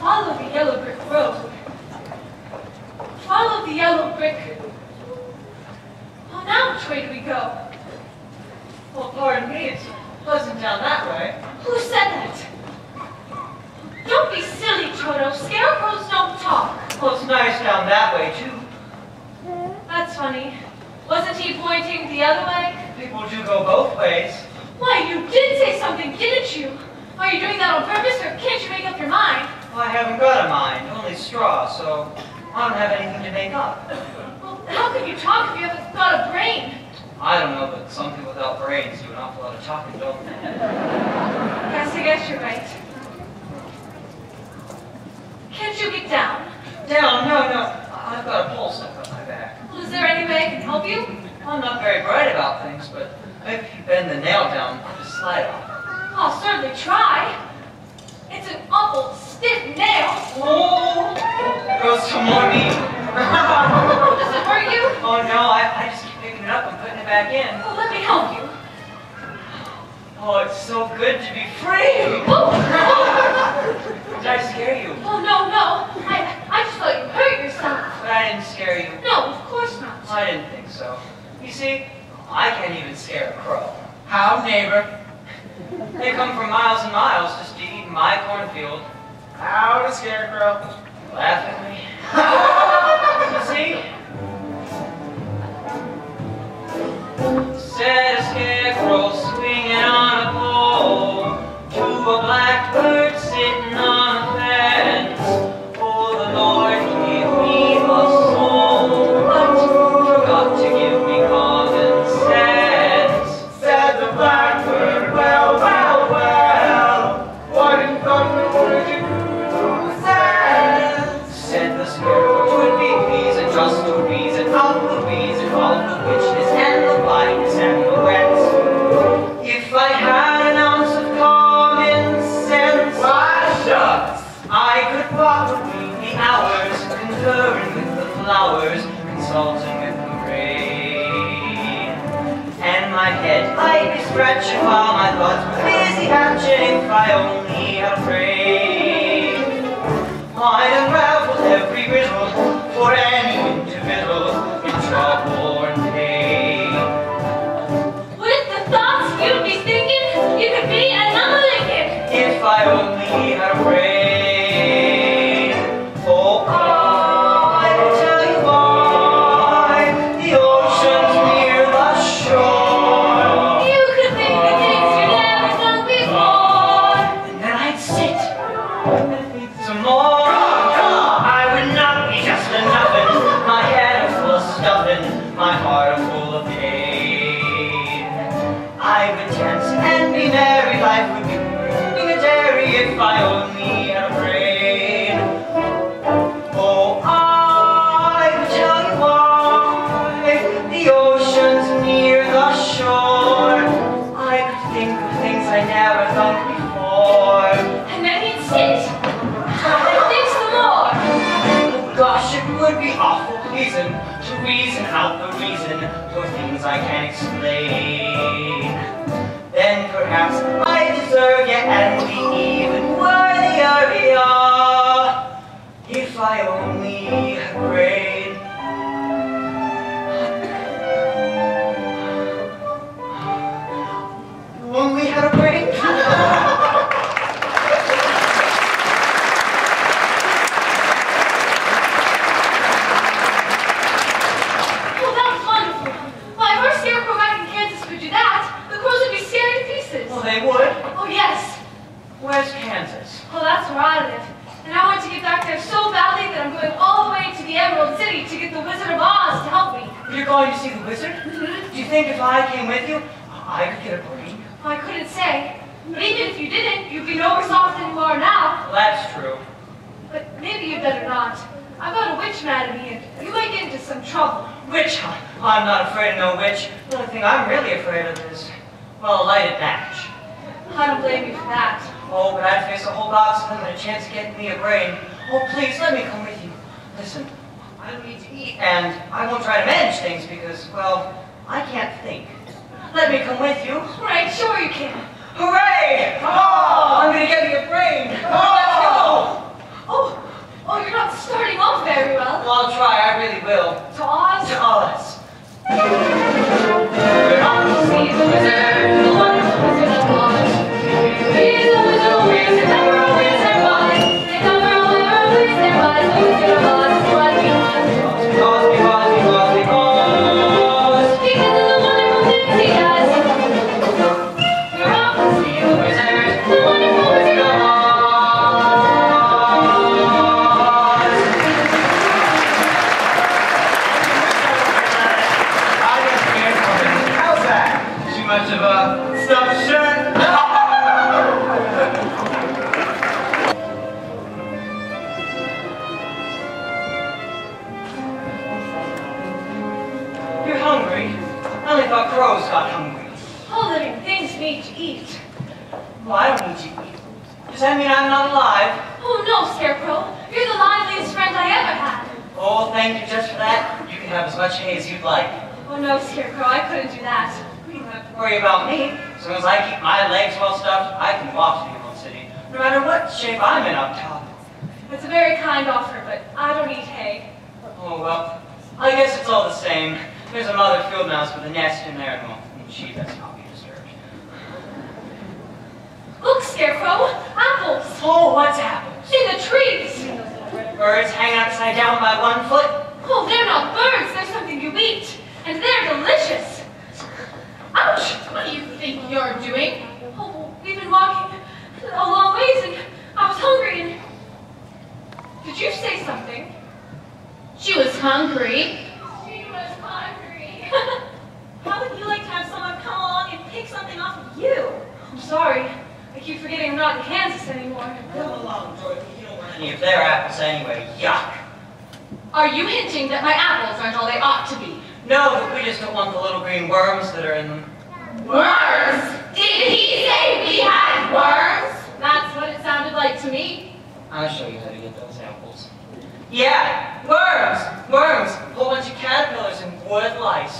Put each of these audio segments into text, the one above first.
Follow the yellow brick road. Follow the yellow brick. Well, now which way do we go? Well, pardon me, it wasn't down that way. Who said that? Don't be silly, Toto. Scarecrows don't talk. Well, it's nice down that way, too. That's funny. Wasn't he pointing the other way? People do go both ways. Why, you did say something, didn't you? Are you doing that on purpose, or can't you make up your mind? Well, I haven't got a mind, only straw, so I don't have anything to make up. Well, how can you talk if you haven't got a brain? I don't know, but some people without brains do an awful lot of talking, don't they? Yes, I guess you're right. Can't you get down? Down, no, no. I've got a pole stuck up my back. Well, is there any way I can help you? I'm not very bright about things, but if you bend the nail down, I'll just slide off. I'll certainly try. It's an awful stiff nail. Oh! Goes meat. Oh, does it hurt you? oh no, I, I just keep picking it up and putting it back in. Well, let me help you. Oh, it's so good to be free! Oh, oh, Did I scare you? oh no, no. I, I just thought you hurt yourself. But I didn't scare you. No, of course not. I didn't think so. You see, I can't even scare a crow. How, neighbor? Dairy if I've got a witch mad at me, and you might get into some trouble. Witch. I'm not afraid of no witch. The only thing I'm really afraid of is, well, a lighted match. I don't blame you for that. Oh, but I'd face a whole box of them and a chance of getting me a brain. Oh, please, let me come with you. Listen, I don't need to eat, and I won't try to manage things because, well, I can't think. Let me come with you. Right, sure you can. Hooray! Oh, oh I'm gonna get me a brain. Oh, let's go! Oh, Oh, you're not starting off very well. Well, I'll try. I really will. Dawes? Dawes. Dawes. I only thought crows got hungry. All living things need to eat. Well, I don't need to eat. Does that mean I'm not alive? Oh no, Scarecrow. You're the liveliest friend I ever had. Oh, thank you just for that. You can have as much hay as you'd like. Oh no, Scarecrow, I couldn't do that. You don't have to worry about me. As long as I keep my legs well stuffed, I can walk to the City, no matter what shape I'm in up top. It's a very kind offer, but I don't eat hay. Oh, well, I guess it's all the same. There's a mother field mouse with a nest in there, and well, she does not be disturbed. Look, Scarecrow, apples Oh, what's happened? in the trees. Birds hanging upside down by one foot? Oh, they're not birds. They're something you eat, and they're delicious. Ouch! What do you think you're doing? Oh, we've been walking a long ways, and I was hungry. And did you say something? She was hungry. She hungry. How would you like to have someone come along and pick something off of you? I'm sorry. I keep forgetting I'm not in Kansas anymore. Come along, Dorothy. You don't want any of their apples anyway. Yuck. Are you hinting that my apples aren't all they ought to be? No, but we just don't want the little green worms that are in them. Worms? Did he say we had worms? That's what it sounded like to me. I'll show you how to get those apples. Yeah, worms! Worms! A whole bunch of caterpillars and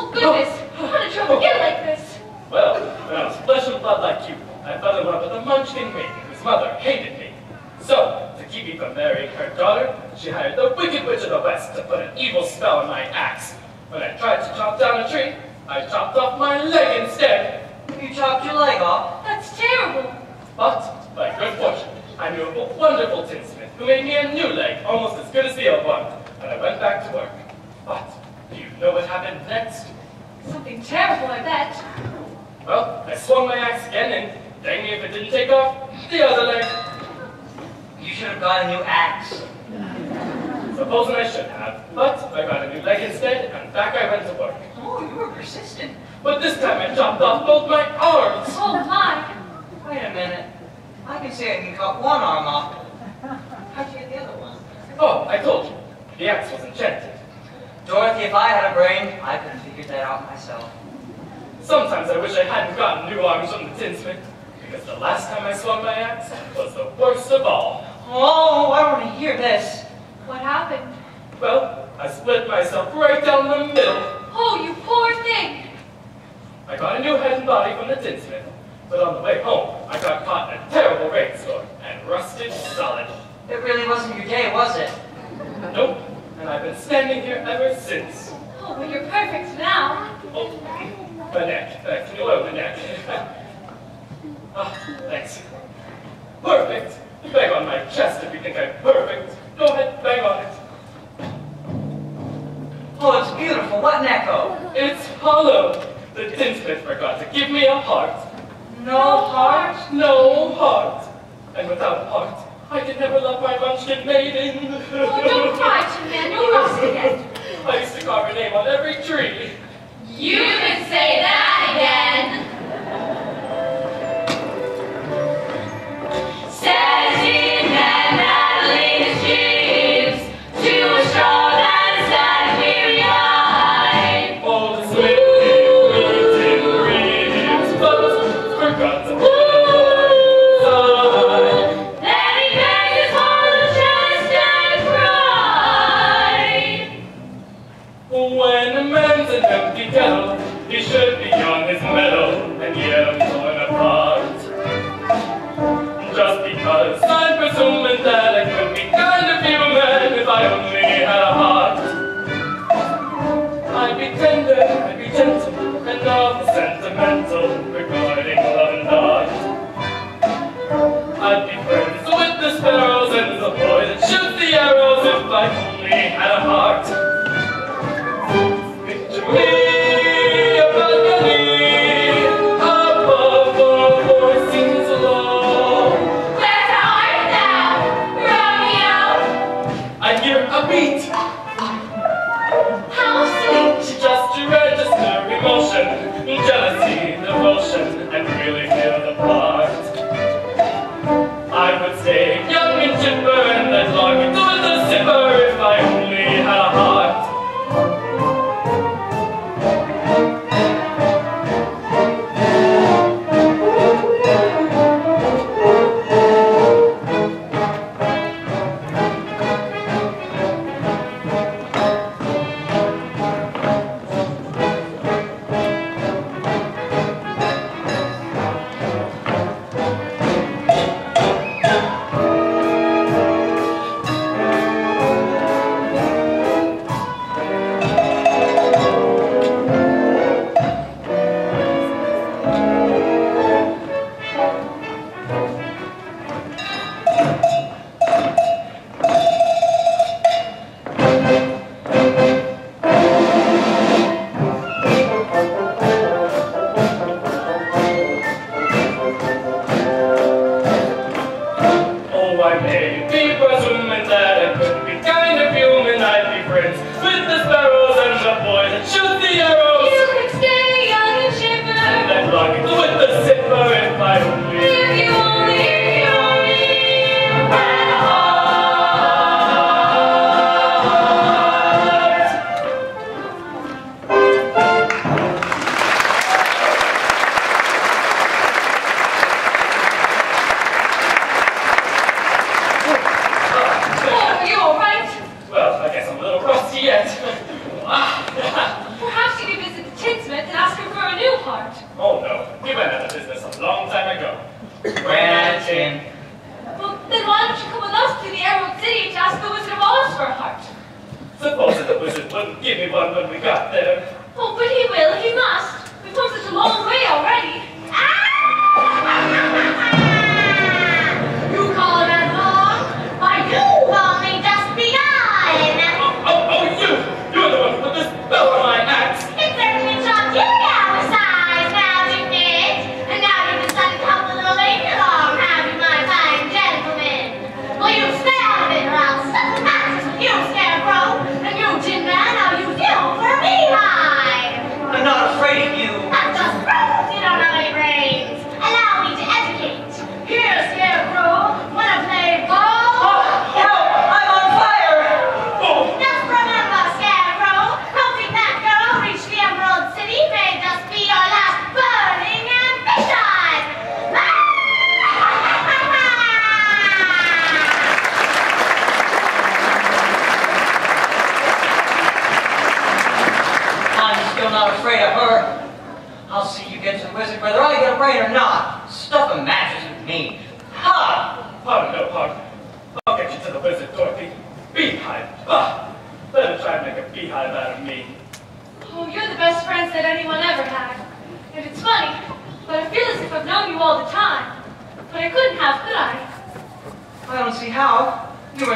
Oh, goodness. How did you ever get like this? Well, when I was flesh and blood like you, I fell in love with a munchkin maiden whose mother hated me. So, to keep me from marrying her daughter, she hired the Wicked Witch of the West to put an evil spell on my axe. When I tried to chop down a tree, I chopped off my leg instead. You chopped your leg off. That's terrible. But, by good fortune, I knew of a wonderful tinsmith who made me a new leg almost as good as the old one, and I went back to work. But, do you know what happened next? Something terrible, I bet. Well, I swung my axe again, and dang me if it didn't take off the other leg. You should have got a new axe. Supposing I should have, but I got a new leg instead, and back I went to work. Oh, you were persistent. But this time I chopped off both my arms. Oh, my. Wait a minute. I can see I can cut one arm off. How'd you get the other one? Oh, I told you, the axe was enchanted. Dorothy, if I had a brain, I could have figured that out myself. Sometimes I wish I hadn't gotten new arms from the tinsmith, because the last time I swung my axe was the worst of all. Oh, I don't want to hear this. What happened? Well, I split myself right down the middle. Oh, you poor thing. I got a new head and body from the tinsmith, but on the way home, I got caught in a terrible rainstorm and rusted solid. It really wasn't your day, was it?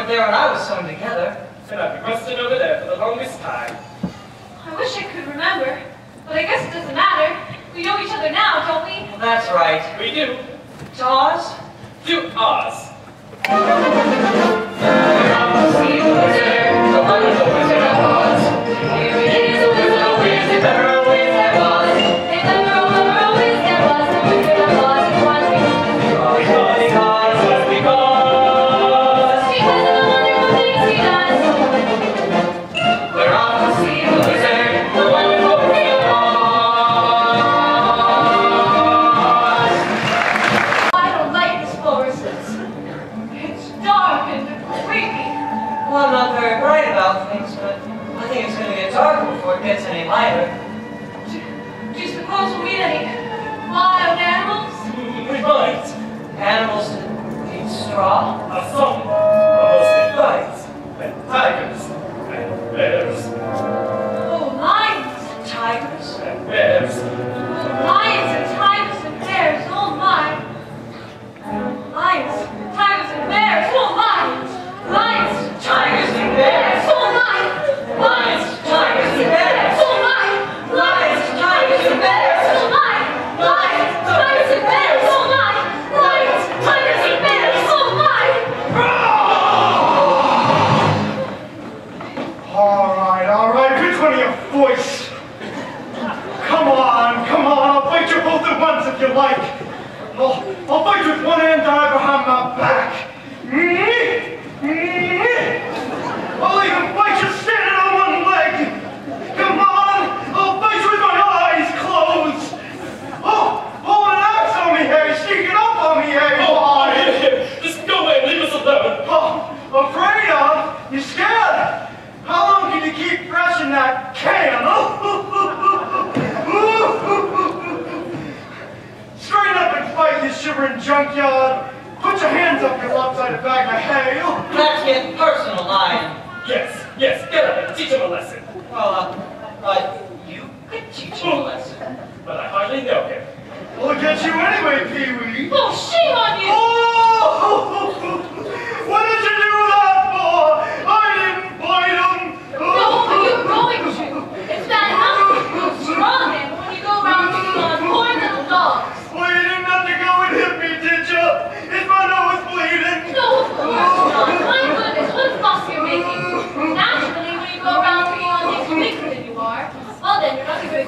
weren't there when I was sewing together. And I've been rusting over there for the longest time. I wish I could remember, but I guess it doesn't matter. We know each other now, don't we? Well, that's right. We do. To Oz? To Oz.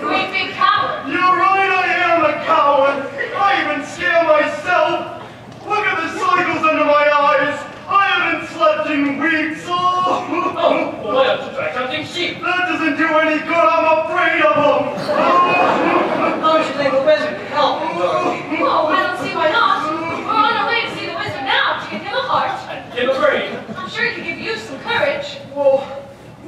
You're right, I am a coward. I even scare myself. Look at the under my eyes. I haven't slept in weeks. Oh, oh I have to try something cheap. That doesn't do any good. I'm afraid of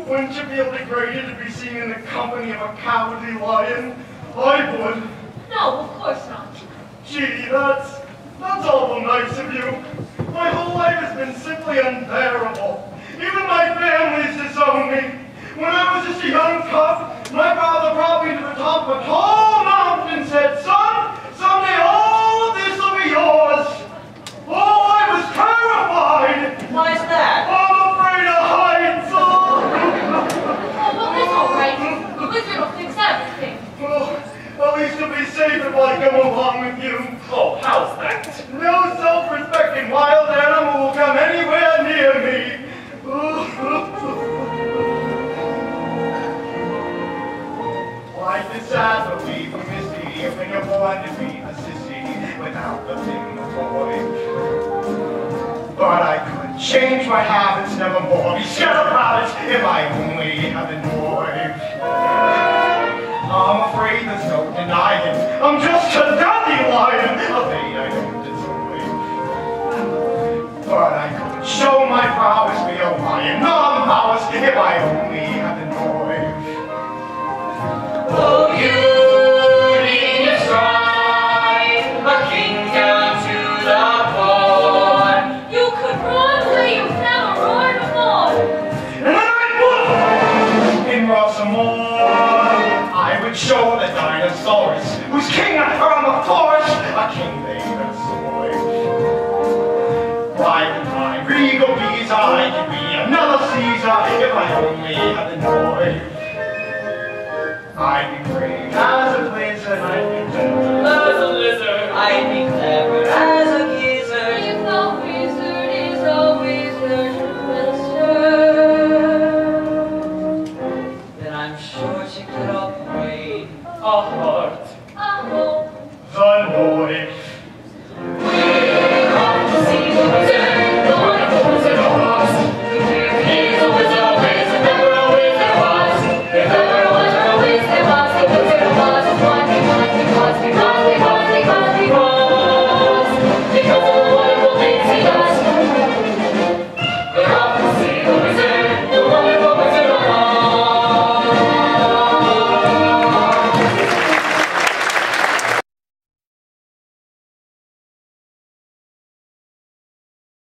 Wouldn't you feel degraded to be seen in the company of a cowardly lion? I would. No, of course not. Gee, that's, that's awful nice of you. My whole life has been simply unbearable. Even my family's disowned me. When I was just a young pup, my father brought me to the top of a tall mountain and said, son, someday all of this will be yours. Oh, I was terrified. Why is that? anybody come along with you. Oh, how's that? No self-respecting wild animal will come anywhere near me. Why did shadow leave a misty when you're born to be a sissy without a thing But I could change my habits never more. Be shut about it if I only had the door. I'm afraid there's no denying. I'm just a dandelion. A vein I don't display. But I could show my prowess, be a lion, non-powers, if I only had the noise. Oh. I only heaven boy. I'd be brave as a blizzard, I'd be gentle as a lizard, I'd be clever as a geezer. If the wizard is a wizard, then I'm sure she could operate a heart, a hope, the noise.